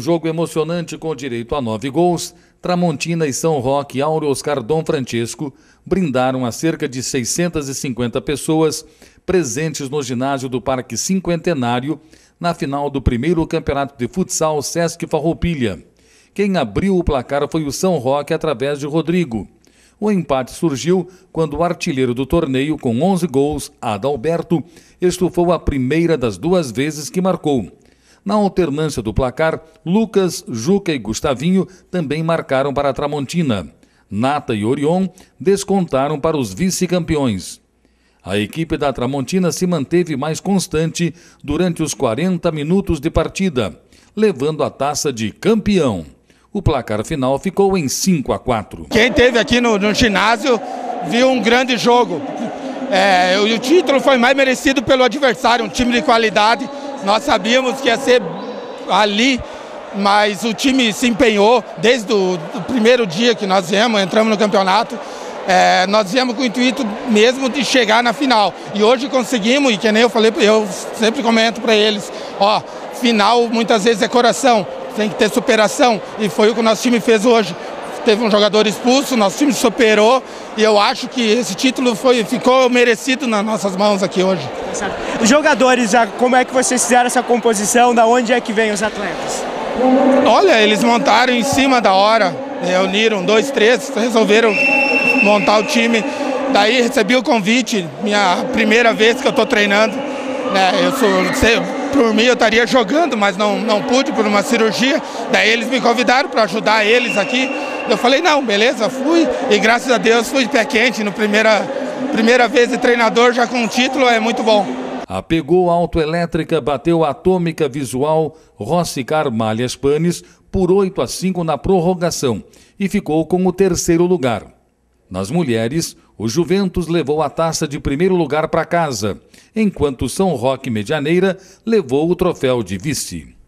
jogo emocionante com direito a nove gols, Tramontina e São Roque Áureo Oscar Dom Francesco brindaram a cerca de 650 pessoas presentes no ginásio do Parque Cinquentenário na final do primeiro campeonato de futsal Sesc Farroupilha. Quem abriu o placar foi o São Roque através de Rodrigo. O empate surgiu quando o artilheiro do torneio, com 11 gols, Adalberto, estufou a primeira das duas vezes que marcou. Na alternância do placar, Lucas, Juca e Gustavinho também marcaram para a Tramontina. Nata e Orion descontaram para os vice-campeões. A equipe da Tramontina se manteve mais constante durante os 40 minutos de partida, levando a taça de campeão. O placar final ficou em 5 a 4. Quem esteve aqui no, no, ginásio viu um grande jogo. É, o título foi mais merecido pelo adversário, um time de qualidade nós sabíamos que ia ser ali, mas o time se empenhou desde o primeiro dia que nós viemos, entramos no campeonato. É, nós viemos com o intuito mesmo de chegar na final. E hoje conseguimos, e que nem eu falei, eu sempre comento para eles, ó, final muitas vezes é coração, tem que ter superação. E foi o que o nosso time fez hoje teve um jogador expulso, nosso time superou e eu acho que esse título foi, ficou merecido nas nossas mãos aqui hoje. Os jogadores, como é que vocês fizeram essa composição, da onde é que vêm os atletas? Olha, eles montaram em cima da hora, reuniram dois, três, resolveram montar o time. Daí recebi o convite, minha primeira vez que eu estou treinando. Né, eu sou, por mim eu estaria jogando, mas não, não pude por uma cirurgia. Daí eles me convidaram para ajudar eles aqui. Eu falei, não, beleza, fui. E graças a Deus fui de pé quente. No primeira, primeira vez de treinador, já com o título, é muito bom. A pegou autoelétrica, bateu a atômica visual Rossicar Malhas Panes por 8 a 5 na prorrogação e ficou com o terceiro lugar. Nas mulheres, o Juventus levou a taça de primeiro lugar para casa, enquanto São Roque Medianeira levou o troféu de vice.